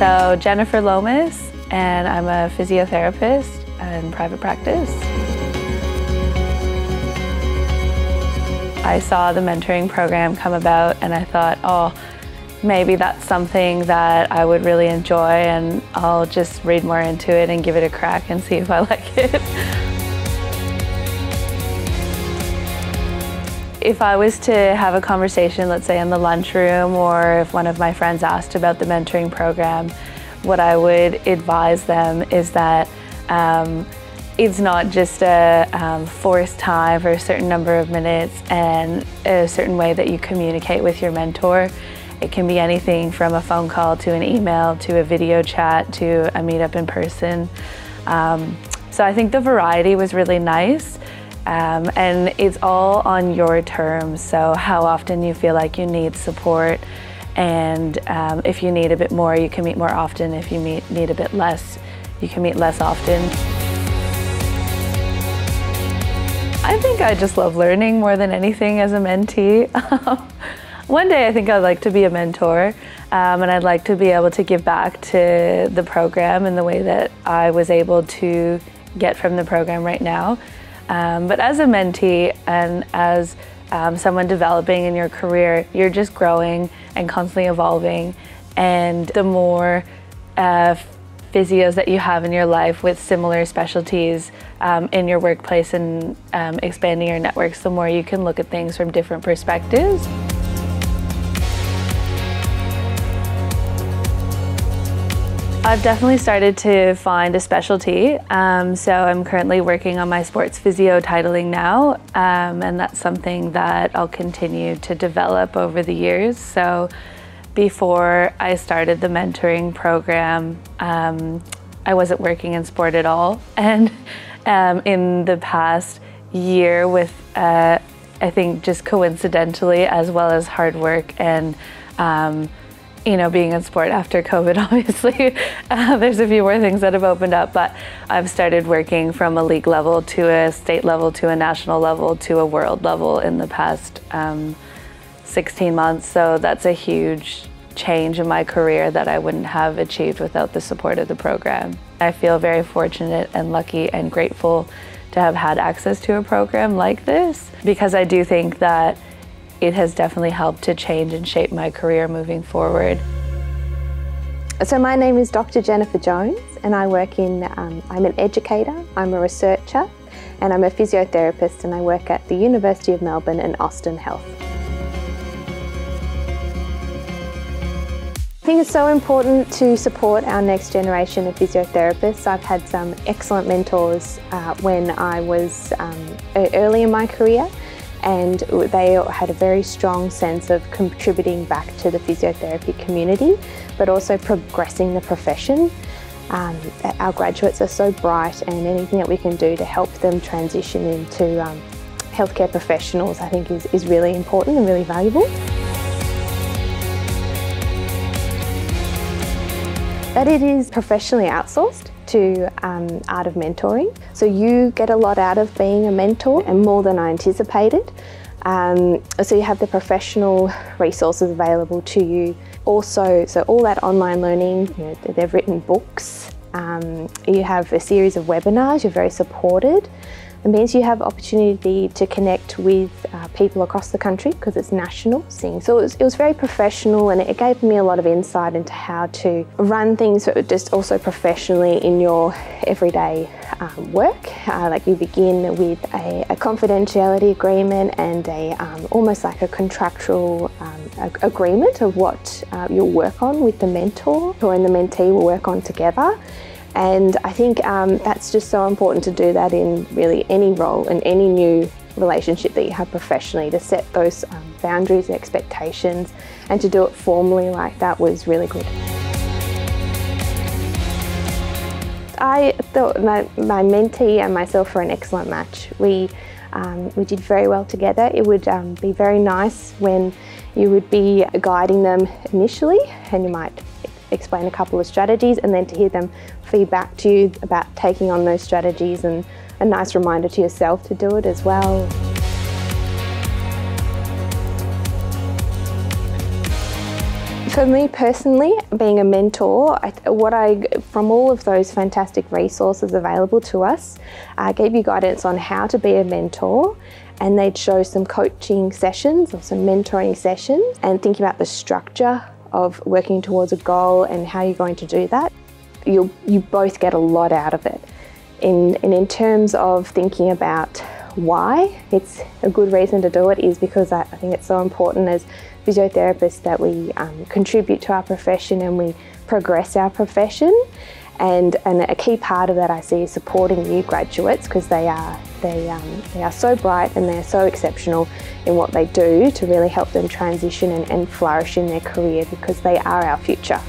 So Jennifer Lohmus, and I'm a physiotherapist in private practice. I saw the mentoring program come about and I thought, oh, maybe that's something that I would really enjoy and I'll just read more into it and give it a crack and see if I like it. If I was to have a conversation, let's say in the lunchroom, or if one of my friends asked about the mentoring program, what I would advise them is that um, it's not just a um, forced time for a certain number of minutes and a certain way that you communicate with your mentor. It can be anything from a phone call to an email to a video chat to a meetup in person. Um, so I think the variety was really nice. Um, and it's all on your terms. So how often you feel like you need support and um, if you need a bit more, you can meet more often. If you meet, need a bit less, you can meet less often. I think I just love learning more than anything as a mentee. One day I think I'd like to be a mentor um, and I'd like to be able to give back to the program in the way that I was able to get from the program right now. Um, but as a mentee and as um, someone developing in your career, you're just growing and constantly evolving. And the more uh, physios that you have in your life with similar specialties um, in your workplace and um, expanding your networks, the more you can look at things from different perspectives. I've definitely started to find a specialty. Um, so I'm currently working on my sports physio titling now, um, and that's something that I'll continue to develop over the years. So before I started the mentoring program, um, I wasn't working in sport at all. And um, in the past year, with uh, I think just coincidentally, as well as hard work and um, you know, being in sport after COVID, obviously, uh, there's a few more things that have opened up, but I've started working from a league level to a state level to a national level to a world level in the past um, 16 months. So that's a huge change in my career that I wouldn't have achieved without the support of the program. I feel very fortunate and lucky and grateful to have had access to a program like this because I do think that it has definitely helped to change and shape my career moving forward. So my name is Dr. Jennifer Jones and I work in, um, I'm an educator, I'm a researcher and I'm a physiotherapist and I work at the University of Melbourne and Austin Health. I think it's so important to support our next generation of physiotherapists. I've had some excellent mentors uh, when I was um, early in my career and they had a very strong sense of contributing back to the physiotherapy community, but also progressing the profession. Um, our graduates are so bright and anything that we can do to help them transition into um, healthcare professionals I think is, is really important and really valuable. That it is professionally outsourced to um, Art of Mentoring. So you get a lot out of being a mentor and more than I anticipated. Um, so you have the professional resources available to you. Also, so all that online learning, you know, they've written books. Um, you have a series of webinars, you're very supported. It means you have opportunity to connect with uh, people across the country because it's national seeing. So it was, it was, very professional and it gave me a lot of insight into how to run things just also professionally in your everyday um, work. Uh, like you begin with a, a confidentiality agreement and a um, almost like a contractual um, agreement of what uh, you'll work on with the mentor or and the mentee will work on together. And I think um, that's just so important to do that in really any role and any new relationship that you have professionally to set those um, boundaries and expectations and to do it formally like that was really good. I thought my, my mentee and myself were an excellent match. We, um, we did very well together. It would um, be very nice when you would be guiding them initially and you might explain a couple of strategies and then to hear them feedback to you about taking on those strategies and a nice reminder to yourself to do it as well. For me personally, being a mentor, what I, from all of those fantastic resources available to us, I gave you guidance on how to be a mentor and they'd show some coaching sessions or some mentoring sessions and thinking about the structure of working towards a goal and how you're going to do that. You'll, you both get a lot out of it. In, and in terms of thinking about why it's a good reason to do it is because I, I think it's so important as physiotherapists that we um, contribute to our profession and we progress our profession. And, and a key part of that I see is supporting new graduates because they are they, um, they are so bright and they're so exceptional in what they do to really help them transition and, and flourish in their career because they are our future.